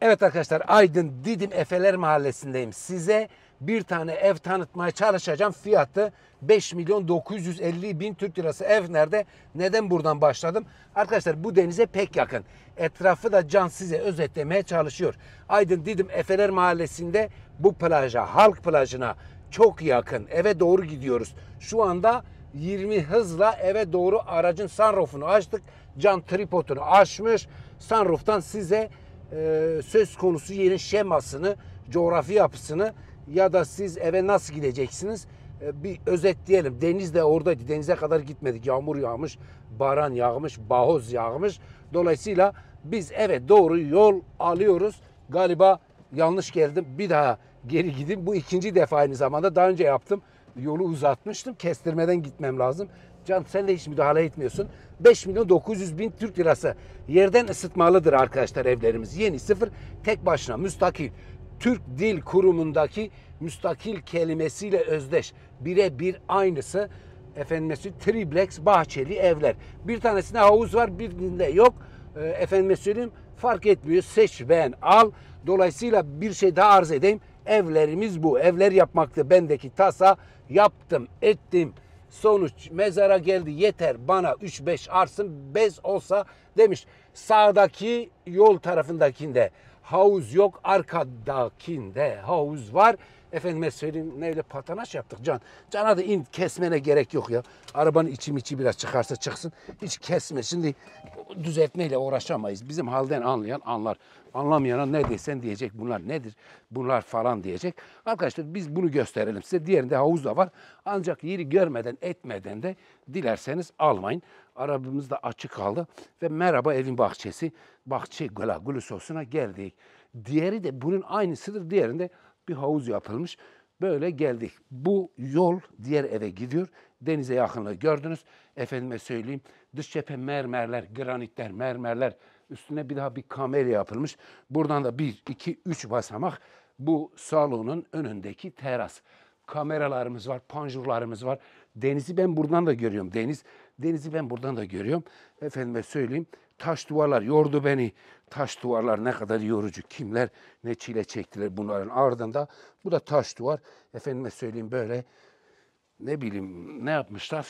Evet arkadaşlar Aydın Didim Efeler Mahallesi'ndeyim. Size bir tane ev tanıtmaya çalışacağım. Fiyatı 5 milyon 950 bin Türk lirası. Ev nerede? Neden buradan başladım? Arkadaşlar bu denize pek yakın. Etrafı da can size özetlemeye çalışıyor. Aydın Didim Efeler Mahallesi'nde bu plaja, halk plajına çok yakın. Eve doğru gidiyoruz. Şu anda 20 hızla eve doğru aracın sunroofunu açtık. Can tripodunu açmış. Sunroof'tan size e, söz konusu yerin şemasını, coğrafi yapısını ya da siz eve nasıl gideceksiniz e, bir özetleyelim. Deniz de oradaydı. Denize kadar gitmedik. Yağmur yağmış, baran yağmış, bahoz yağmış. Dolayısıyla biz eve doğru yol alıyoruz. Galiba yanlış geldim. Bir daha geri gidin. Bu ikinci defa aynı zamanda. Daha önce yaptım. Yolu uzatmıştım. Kestirmeden gitmem lazım. Can sen de hiç müdahale etmiyorsun. 5 milyon 900 bin Türk lirası. Yerden ısıtmalıdır arkadaşlar evlerimiz. Yeni sıfır tek başına müstakil. Türk Dil Kurumu'ndaki müstakil kelimesiyle özdeş. Birebir aynısı. Efendim triplex bahçeli evler. Bir tanesinde havuz var birinde yok. E, söyleyeyim fark etmiyor. Seç beğen al. Dolayısıyla bir şey daha arz edeyim. Evlerimiz bu. Evler yapmakta bendeki tasa yaptım ettim. Sonuç mezara geldi yeter bana 3-5 arsın bez olsa demiş. Sağdaki yol tarafındakinde havuz yok arkadakinde havuz var. Efendime söyleyeyim neyle patanaş yaptık Can. Can'a da in kesmene gerek yok ya. Arabanın içi içi biraz çıkarsa çıksın. Hiç kesme. Şimdi düzeltmeyle uğraşamayız. Bizim halden anlayan anlar. Anlamayana ne desen diyecek bunlar nedir? Bunlar falan diyecek. Arkadaşlar biz bunu gösterelim size. Diğerinde havuz da var. Ancak yeri görmeden etmeden de dilerseniz almayın. Arabamız da açık kaldı. Ve merhaba evin bahçesi. Bahçe Gula Gulusos'una geldik. Diğeri de bunun aynısıdır. Diğerinde bir havuz yapılmış. Böyle geldik. Bu yol diğer eve gidiyor. Denize yakınlığı gördünüz. Efendime söyleyeyim dış cephe mermerler, granitler, mermerler. Üstüne bir daha bir kamera yapılmış. Buradan da bir, iki, üç basamak bu salonun önündeki teras. Kameralarımız var, panjurlarımız var. Denizi ben buradan da görüyorum. Deniz, denizi ben buradan da görüyorum. Efendime söyleyeyim taş duvarlar yordu beni. Taş duvarlar ne kadar yorucu. Kimler ne çile çektiler bunların ardında. Bu da taş duvar. Efendime söyleyeyim böyle ne bileyim ne yapmışlar?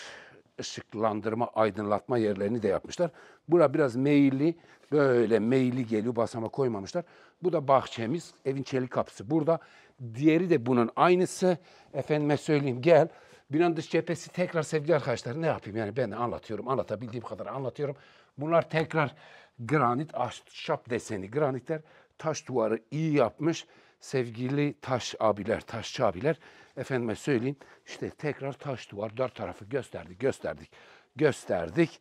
ışıklandırma, aydınlatma yerlerini de yapmışlar. Bura biraz meyilli, böyle meyilli geliyor, basama koymamışlar. Bu da bahçemiz, evin çelik kapısı burada. Diğeri de bunun aynısı. Efendime söyleyeyim gel. Binanın dış cephesi tekrar sevgili arkadaşlar ne yapayım yani ben anlatıyorum, anlatabildiğim kadar anlatıyorum. Bunlar tekrar granit, ahşap deseni, granitler taş duvarı iyi yapmış. Sevgili taş abiler, taşçı abiler, efendime söyleyeyim işte tekrar taş duvar dört tarafı gösterdik, gösterdik, gösterdik.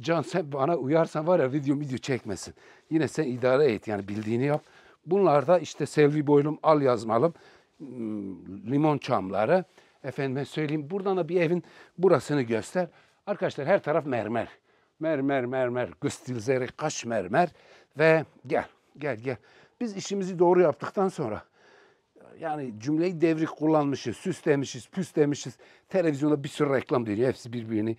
Can sen bana uyarsan var ya video video çekmesin. Yine sen idare et yani bildiğini yap. Bunlar da işte selvi boylum al yazmalım hmm, limon çamları. Efendime söyleyeyim buradan da bir evin burasını göster. Arkadaşlar her taraf mermer mermer mermer, gıstilzeri, kaş mermer ve gel, gel, gel. Biz işimizi doğru yaptıktan sonra yani cümleyi devrik kullanmışız, süs demişiz, püs demişiz. Televizyonda bir sürü reklam dönüyor. Hepsi birbirini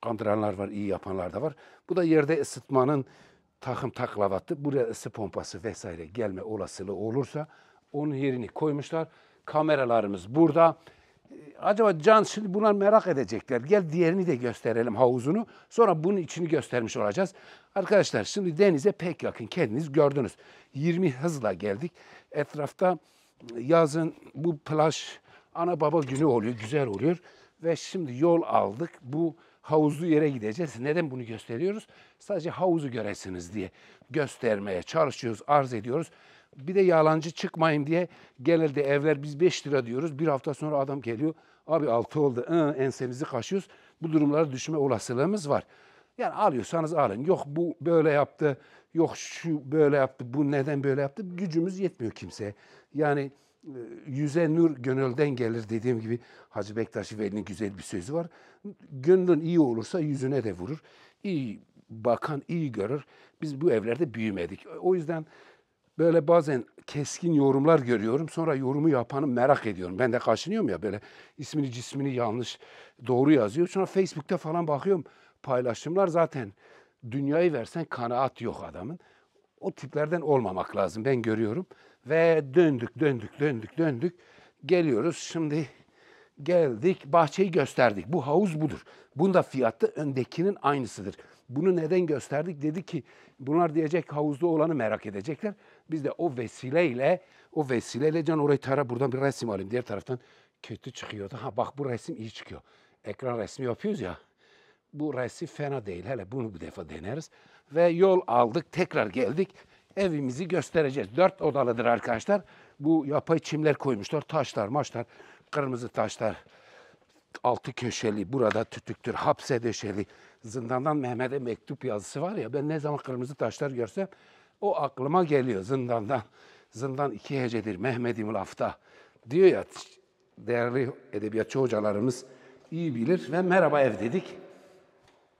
kandıranlar var, iyi yapanlar da var. Bu da yerde ısıtmanın takım taklavatı, buraya ısı pompası vesaire gelme olasılığı olursa onun yerini koymuşlar. Kameralarımız burada acaba Can şimdi bunlar merak edecekler. Gel diğerini de gösterelim havuzunu. Sonra bunun içini göstermiş olacağız. Arkadaşlar şimdi denize pek yakın kendiniz gördünüz. 20 hızla geldik. Etrafta yazın bu plaj ana baba günü oluyor, güzel oluyor. Ve şimdi yol aldık. Bu havuzlu yere gideceğiz. Neden bunu gösteriyoruz? Sadece havuzu göresiniz diye göstermeye çalışıyoruz, arz ediyoruz. Bir de yalancı çıkmayın diye genelde evler biz 5 lira diyoruz. Bir hafta sonra adam geliyor. Abi 6 oldu. Hı, ensemizi kaşıyoruz. Bu durumlara düşme olasılığımız var. Yani alıyorsanız alın. Yok bu böyle yaptı. Yok şu böyle yaptı. Bu neden böyle yaptı? Gücümüz yetmiyor kimseye. Yani e, yüze nur gönülden gelir dediğim gibi Hacı Bektaş Veli'nin güzel bir sözü var. Gönlün iyi olursa yüzüne de vurur. İyi bakan iyi görür. Biz bu evlerde büyümedik. O yüzden böyle bazen keskin yorumlar görüyorum. Sonra yorumu yapanı merak ediyorum. Ben de kaşınıyorum ya böyle ismini cismini yanlış doğru yazıyor. Sonra Facebook'ta falan bakıyorum paylaşımlar zaten dünyayı versen kanaat yok adamın. O tiplerden olmamak lazım ben görüyorum. Ve döndük döndük döndük döndük. Geliyoruz şimdi geldik bahçeyi gösterdik. Bu havuz budur. Bunda fiyatı öndekinin aynısıdır. Bunu neden gösterdik? Dedi ki bunlar diyecek havuzda olanı merak edecekler. Biz de o vesileyle o vesileyle can orayı tara buradan bir resim alayım. Diğer taraftan kötü çıkıyordu. Ha bak bu resim iyi çıkıyor. Ekran resmi yapıyoruz ya. Bu resim fena değil. Hele bunu bir defa deneriz. Ve yol aldık. Tekrar geldik. Evimizi göstereceğiz. Dört odalıdır arkadaşlar. Bu yapay çimler koymuşlar. Taşlar, maçlar, kırmızı taşlar. Altı köşeli, burada tütüktür, hapse döşeli. Zindandan Mehmet'e mektup yazısı var ya, ben ne zaman kırmızı taşlar görsem o aklıma geliyor zindandan. Zindan iki hecedir Mehmet'im lafta. Diyor ya, değerli edebiyatçı hocalarımız iyi bilir ve merhaba ev dedik.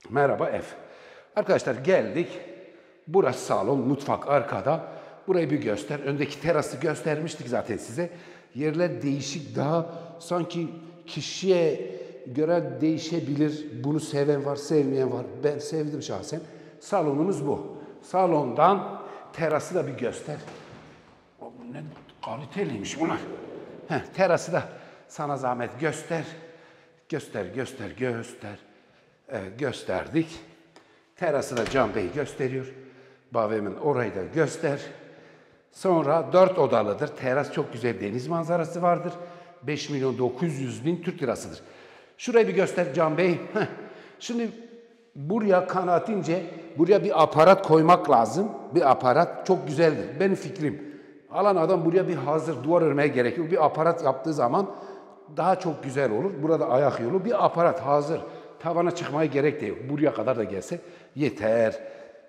Merhaba ev. Arkadaşlar geldik. Burası salon, mutfak arkada. Burayı bir göster. Öndeki terası göstermiştik zaten size. Yerler değişik daha sanki kişiye göre değişebilir. Bunu seven var, sevmeyen var. Ben sevdim şahsen. Salonumuz bu. Salondan terası da bir göster. O Ne kaliteliymiş bunlar. Heh, terası da sana zahmet göster. Göster, göster, göster. Evet, gösterdik. Terası da Can Bey gösteriyor. Bavemin orayı da göster. Sonra dört odalıdır. Teras çok güzel deniz manzarası vardır. 5 milyon 900 bin Türk lirasıdır. Şurayı bir göster Can Bey. Heh. Şimdi buraya kanaatimce buraya bir aparat koymak lazım. Bir aparat çok güzeldir. Benim fikrim. Alan adam buraya bir hazır duvar örmeye gerek yok. Bir aparat yaptığı zaman daha çok güzel olur. Burada ayak yolu bir aparat hazır. Tavana çıkmaya gerek de yok. Buraya kadar da gelse yeter.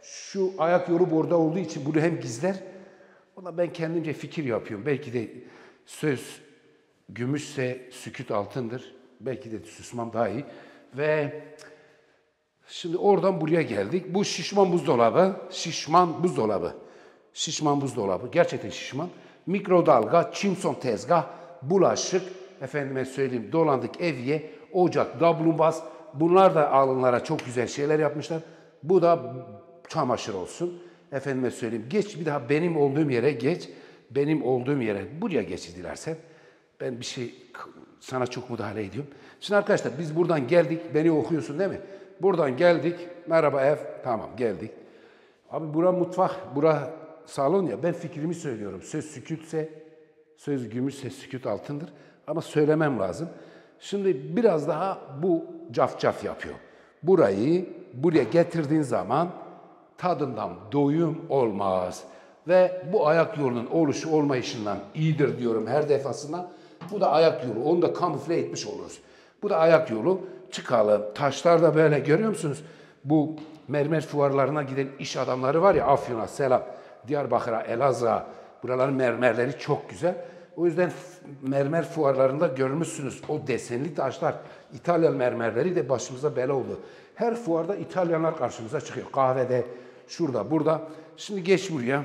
Şu ayak yolu burada olduğu için bunu hem gizler. Ona ben kendimce fikir yapıyorum. Belki de söz gümüşse süküt altındır. Belki de susmam daha iyi. Ve şimdi oradan buraya geldik. Bu şişman buzdolabı, şişman buzdolabı. Şişman buzdolabı, gerçekten şişman. Mikrodalga, çimson tezgah, bulaşık, efendime söyleyeyim dolandık evye, ocak, dablumbaz. Bunlar da alınlara çok güzel şeyler yapmışlar. Bu da çamaşır olsun. Efendime söyleyeyim geç bir daha benim olduğum yere geç. Benim olduğum yere buraya geç dilersen. Ben bir şey sana çok müdahale ediyorum. Şimdi arkadaşlar biz buradan geldik. Beni okuyorsun değil mi? Buradan geldik. Merhaba ev. Tamam geldik. Abi bura mutfak, bura salon ya. Ben fikrimi söylüyorum. Söz sükütse, söz gümüşse süküt altındır. Ama söylemem lazım. Şimdi biraz daha bu cafcaf yapıyor. Burayı buraya getirdiğin zaman tadından doyum olmaz. Ve bu ayak yolunun oluşu olmayışından iyidir diyorum her defasında. Bu da ayak yolu. Onu da kamufle etmiş oluruz. Bu da ayak yolu. Çıkalım. Taşlar da böyle görüyor musunuz? Bu mermer fuarlarına giden iş adamları var ya Afyon'a, Selam, Diyarbakır'a, Elazığ'a. Buraların mermerleri çok güzel. O yüzden mermer fuarlarında görmüşsünüz o desenli taşlar. İtalyan mermerleri de başımıza bela oldu. Her fuarda İtalyanlar karşımıza çıkıyor. Kahvede, şurada, burada. Şimdi geç buraya.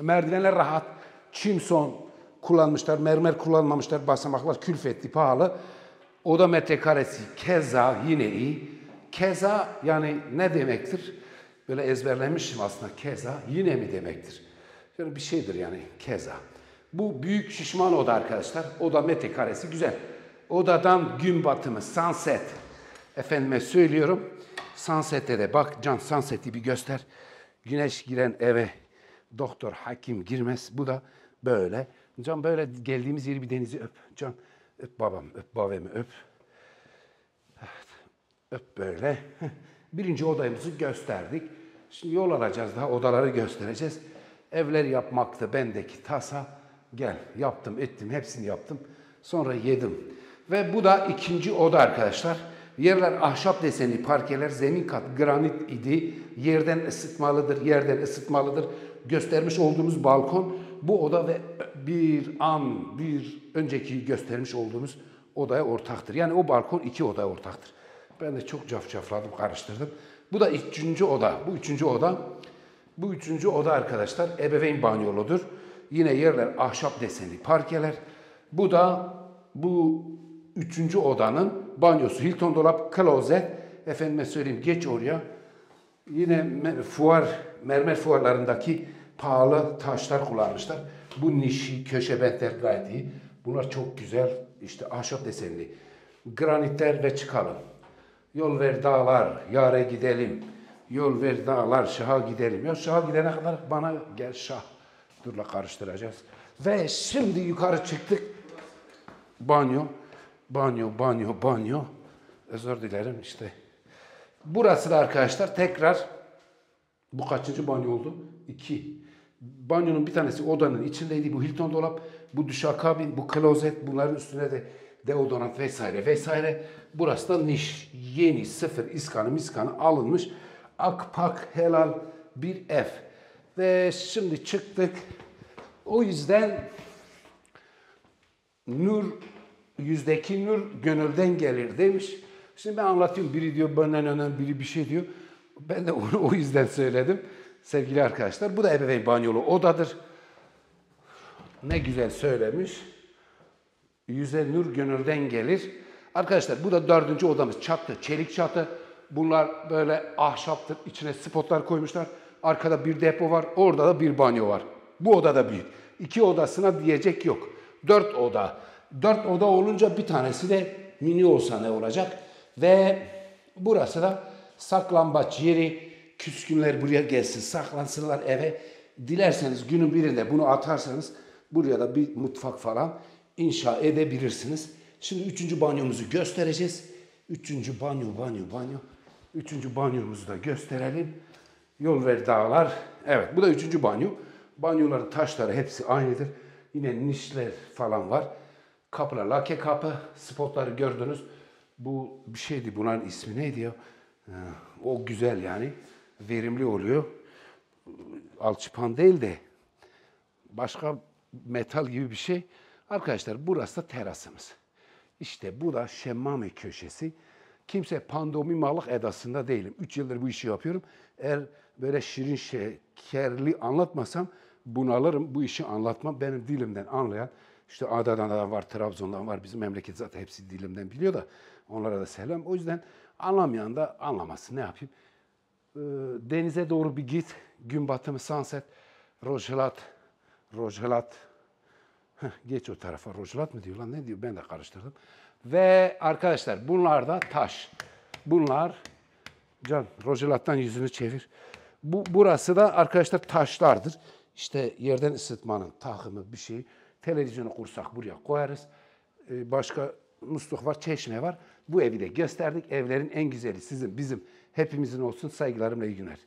Merdivenler rahat. Çimson kullanmışlar, mermer kullanmamışlar. Basamaklar külfetli, pahalı. Oda metrekaresi keza yine iyi. Keza yani ne demektir? Böyle ezberlemişim aslında keza yine mi demektir? Yani bir şeydir yani keza. Bu büyük şişman oda arkadaşlar. Oda metrekaresi güzel. Odadan gün batımı, sunset. Efendime söylüyorum. Sunset'e de bak Can sunset'i bir göster. Güneş giren eve doktor, hakim girmez. Bu da böyle. Can böyle geldiğimiz yeri bir denizi öp. Can öp babam, öp babamı öp. Evet, öp böyle. Birinci odamızı gösterdik. Şimdi yol alacağız daha odaları göstereceğiz. Evler yapmaktı bendeki tasa. Gel yaptım ettim hepsini yaptım. Sonra yedim. Ve bu da ikinci oda arkadaşlar. Yerler ahşap deseni, parkeler, zemin kat granit idi. Yerden ısıtmalıdır, yerden ısıtmalıdır. Göstermiş olduğumuz balkon bu oda ve bir an, bir önceki göstermiş olduğumuz odaya ortaktır. Yani o balkon iki odaya ortaktır. Ben de çok cafcafladım, karıştırdım. Bu da üçüncü oda. Bu üçüncü oda. Bu üçüncü oda arkadaşlar ebeveyn banyoludur. Yine yerler ahşap desenli parkeler. Bu da bu üçüncü odanın banyosu. Hilton dolap, klozet. Efendime söyleyeyim geç oraya. Yine fuar, mermer fuarlarındaki pahalı taşlar kullanmışlar. Bu nişi, köşe bentler gayet iyi. Bunlar çok güzel. İşte ahşap desenli. Granitler ve çıkalım. Yol ver dağlar, yare gidelim. Yol ver dağlar, şaha gidelim. Ya şaha gidene kadar bana gel şah. Durla karıştıracağız. Ve şimdi yukarı çıktık. Banyo, banyo, banyo, banyo. Özür dilerim işte. Burası da arkadaşlar tekrar bu kaçıncı banyo oldu? İki. Banyonun bir tanesi odanın içindeydi. Bu Hilton dolap, bu duşakabin, bu klozet, bunların üstüne de deodorant vesaire vesaire. Burası da niş, yeni, sıfır iskanı miskanı alınmış. Akpak helal bir ev. Ve şimdi çıktık. O yüzden nur yüzdeki nur gönülden gelir demiş. Şimdi ben anlatıyorum. Biri diyor benden önemli, biri bir şey diyor. Ben de onu o yüzden söyledim. Sevgili arkadaşlar bu da ebeveyn banyolu odadır. Ne güzel söylemiş. Yüze nur gönülden gelir. Arkadaşlar bu da dördüncü odamız. Çatı, çelik çatı. Bunlar böyle ahşaptır. İçine spotlar koymuşlar. Arkada bir depo var. Orada da bir banyo var. Bu oda da büyük. İki odasına diyecek yok. Dört oda. Dört oda olunca bir tanesi de mini olsa ne olacak? Ve burası da saklambaç yeri. Küskünler buraya gelsin, saklansınlar eve. Dilerseniz günün birinde bunu atarsanız buraya da bir mutfak falan inşa edebilirsiniz. Şimdi üçüncü banyomuzu göstereceğiz. Üçüncü banyo, banyo, banyo. Üçüncü banyomuzu da gösterelim. Yol ver dağlar. Evet bu da üçüncü banyo. Banyoların taşları hepsi aynıdır. Yine nişler falan var. Kapılar lake kapı. Spotları gördünüz. Bu bir şeydi. Bunların ismi neydi ya? O güzel yani. Verimli oluyor. Alçıpan değil de başka metal gibi bir şey. Arkadaşlar burası da terasımız. İşte bu da Şemmame köşesi. Kimse pandomimalık edasında değilim. Üç yıldır bu işi yapıyorum. Eğer böyle şirin şekerli anlatmasam bunalırım. Bu işi anlatmam. Benim dilimden anlayan, işte Adana'dan var, Trabzon'dan var. Bizim memleket zaten hepsi dilimden biliyor da onlara da selam. O yüzden anlamayan da anlamasın. Ne yapayım? Ee, denize doğru bir git. Gün batımı, sunset, Rojhelat, Rojhelat. Geç o tarafa. Rojhelat mı diyor lan? Ne diyor? Ben de karıştırdım. Ve arkadaşlar bunlar da taş. Bunlar Can, Rojhelat'tan yüzünü çevir. Bu, burası da arkadaşlar taşlardır. İşte yerden ısıtmanın takımı bir şey. Televizyonu kursak buraya koyarız. Ee, başka musluk var, çeşme var. Bu evi de gösterdik. Evlerin en güzeli sizin, bizim, hepimizin olsun. Saygılarımla iyi günler.